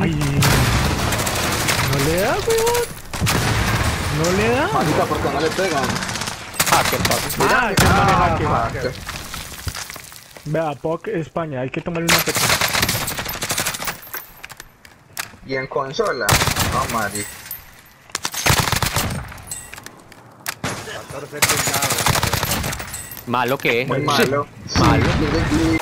Ay, no le da, weón. No le da. Marica, ¿por qué no le pegan? Hacker, papi. Ah, que Ah, maneja que hacker. Vea, POC España, hay que tomarle una pequeña. ¿Y en consola? No, marica. 14. Malo que es. Muy malo. Malo. Sí,